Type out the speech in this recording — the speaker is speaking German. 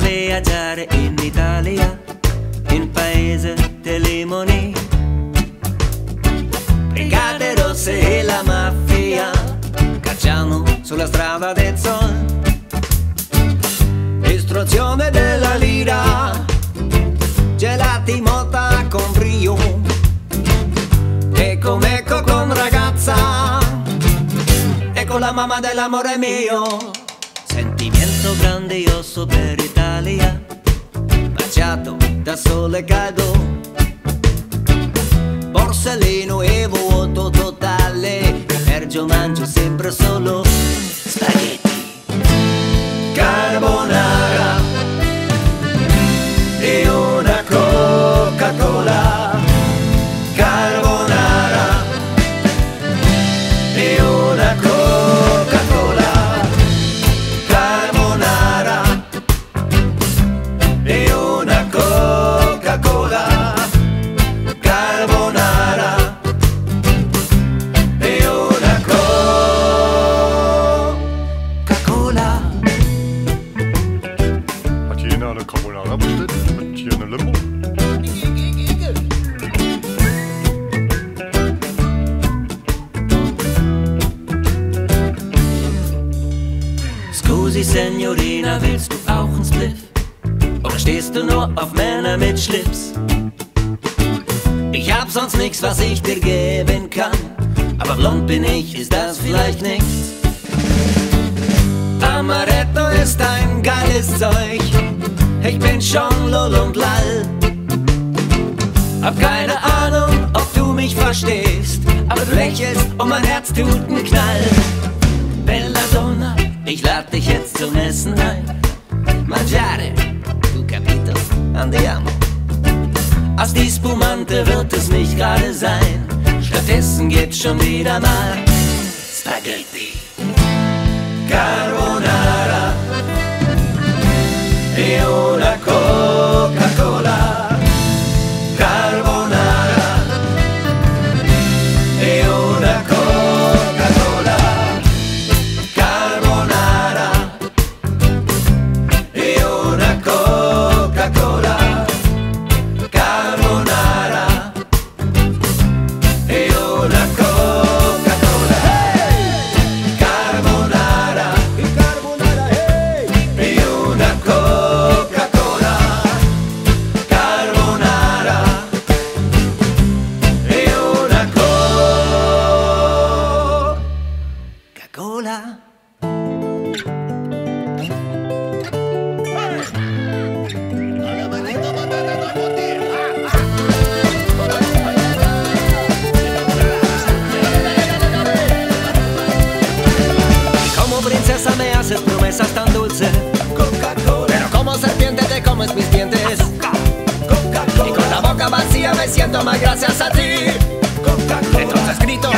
viaggiare in Italia, in paese delle limoni. Brigate rosse e la mafia cacciano sulla strada del sol. Istruzione della lira, gelati molta con brio. Ecco ecco con ragazza, ecco la mamma dell'amore mio. Sentimento grandioso per da sole caldo. Borsellino e vuoto totale, Sergio mangio sempre solo Einer eine Carbonara bestellt? Hat hier eine Limo? Scusi, Signorina, willst du auch ein Spliff? Oder stehst du nur auf Männer mit Schlips? Ich hab sonst nichts, was ich dir geben kann. Aber blond bin ich, ist das vielleicht nichts? Amaretto ist ein geiles Zeug. Ich bin schon lull und lall. Hab keine Ahnung, ob du mich verstehst. Aber du lächelst und mein Herz tut einen Knall. Bella Donna, ich lad dich jetzt zum Essen ein. Mangiare, du capito, andiamo. Aus die Spumante wird es nicht gerade sein. Stattdessen gibt's schon wieder mal Spaghetti. Carbonara como serpiente, te comes mis dientes. Y con la boca vacía me siento más gracias a ti. Entonces grito.